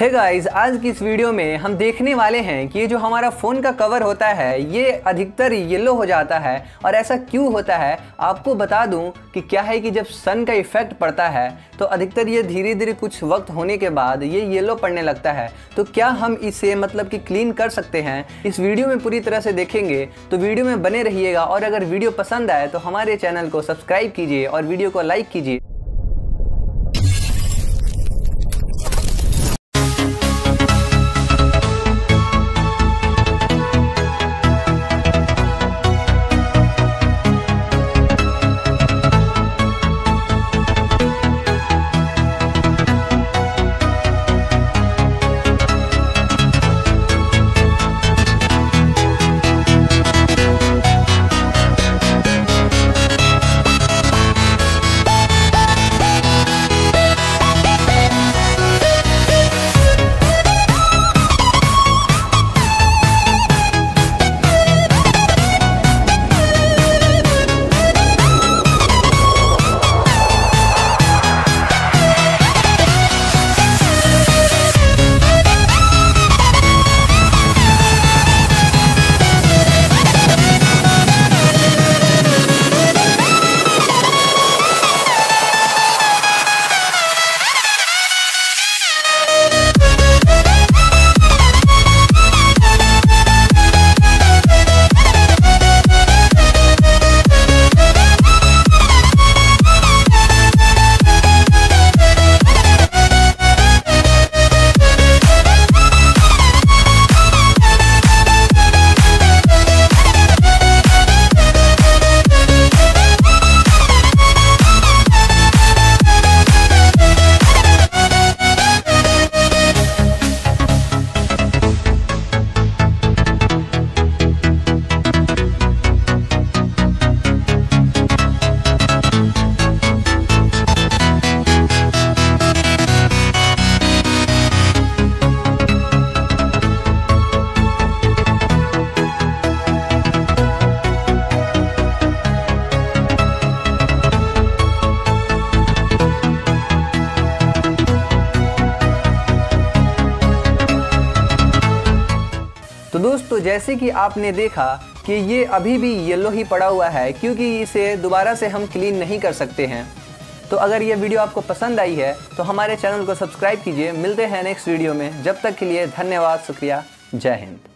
है गाइस आज की इस वीडियो में हम देखने वाले हैं कि ये जो हमारा फ़ोन का कवर होता है, ये अधिकतर येलो हो जाता है। और ऐसा क्यों होता है? आपको बता दूँ कि क्या है कि जब सन का इफ़ेक्ट पड़ता है तो अधिकतर ये धीरे धीरे कुछ वक्त होने के बाद ये येलो पड़ने लगता है। तो क्या हम इसे मतलब कि क्लीन कर सकते हैं? इस वीडियो में पूरी तरह से देखेंगे। तो वीडियो में बने रहिएगा। और अगर वीडियो पसंद आए तो हमारे चैनल को सब्सक्राइब कीजिए और वीडियो को लाइक कीजिए। तो दोस्तों, जैसे कि आपने देखा कि ये अभी भी येलो ही पड़ा हुआ है, क्योंकि इसे दोबारा से हम क्लीन नहीं कर सकते हैं। तो अगर ये वीडियो आपको पसंद आई है तो हमारे चैनल को सब्सक्राइब कीजिए। मिलते हैं नेक्स्ट वीडियो में। जब तक के लिए धन्यवाद, शुक्रिया। जय हिंद।